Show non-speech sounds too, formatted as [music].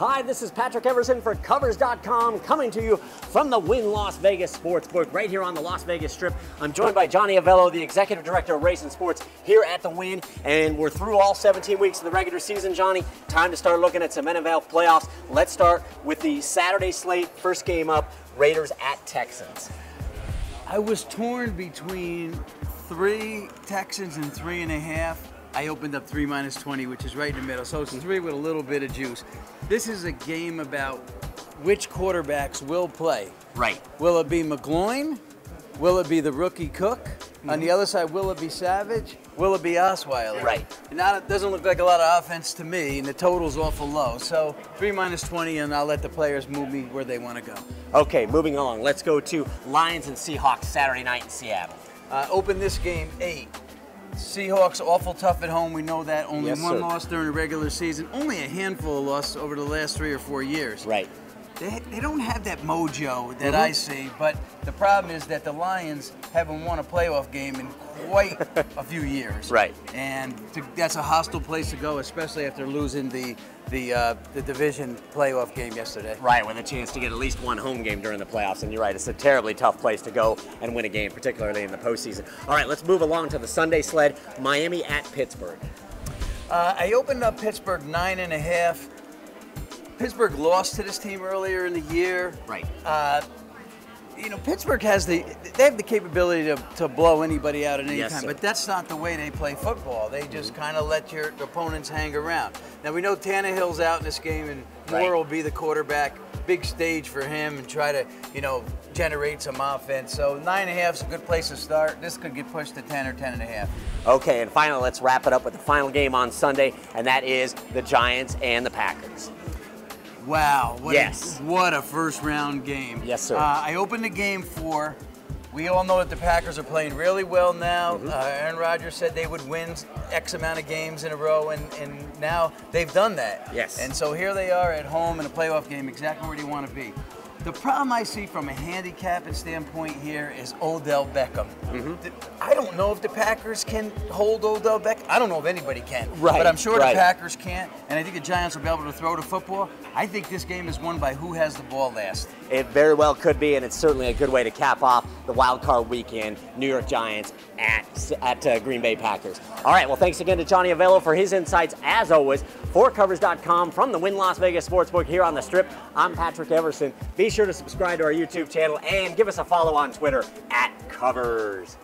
Live. This is Patrick Everson for Covers.com coming to you from the Wynn Las Vegas Sportsbook right here on the Las Vegas Strip. I'm joined by Johnny Avello, the Executive Director of Racing Sports here at the Wynn, and we're through all 17 weeks of the regular season, Johnny. Time to start looking at some NFL playoffs. Let's start with the Saturday slate. First game up, Raiders at Texans. I was torn between three Texans and three and a half. I opened up three minus 20, which is right in the middle. So it's three with a little bit of juice. This is a game about which quarterbacks will play. Right. Will it be McGloin? Will it be the rookie Cook? On the other side, will it be Savage? Will it be Osweiler? Right. Now it doesn't look like a lot of offense to me, and the total's awful low. So three minus 20, and I'll let the players move me where they want to go. Okay, moving along. Let's go to Lions and Seahawks Saturday night in Seattle. Uh, open this game eight. Seahawks awful tough at home. We know that. Only Yes, one sir. loss during the regular season. Only a handful of losses over the last three or four years. Right. They, they don't have that mojo that Mhm. I see. But the problem is that the Lions haven't won a playoff game in quite a few years. [laughs] Right. And to, that's a hostile place to go, especially after losing the the uh, the division playoff game yesterday. Right, with a chance to get at least one home game during the playoffs. And you're right, it's a terribly tough place to go and win a game, particularly in the postseason. All right, let's move along to the Sunday sled Miami at Pittsburgh. Uh, I opened up Pittsburgh nine and a half. Pittsburgh lost to this team earlier in the year. Right. Uh, you know, Pittsburgh has the they have the capability to, to blow anybody out at any Yes, time, sir. but that's not the way they play football. They just kind of let your opponents hang around. Now we know Tannehill's out in this game, and Moore Right. will be the quarterback. Big stage for him, and try to you know generate some offense. So nine and a half is a good place to start. This could get pushed to ten or ten and a half. Okay, and finally, let's wrap it up with the final game on Sunday, and that is the Giants and the Packers. Wow. What Yes. A, what a first round game. Yes, sir. Uh, I opened the game four. We all know that the Packers are playing really well now. Mm-hmm. Uh, Aaron Rodgers said they would win X amount of games in a row, and, and now they've done that. Yes. And so here they are at home in a playoff game, exactly where they want to be. The problem I see from a handicapping standpoint here is Odell Beckham. Mm-hmm. I don't know if the Packers can hold Odell Beckham. I don't know if anybody can. Right, But I'm sure right. the Packers can't, and I think the Giants will be able to throw the football. I think this game is won by who has the ball last. It very well could be, and it's certainly a good way to cap off the wild card weekend. New York Giants at at uh, Green Bay Packers. All right, well, thanks again to Johnny Avello for his insights as always. For Covers.com from the Wynn Las Vegas Sportsbook here on the Strip. I'm Patrick Everson. Be sure to subscribe to our YouTube channel and give us a follow on Twitter at Covers.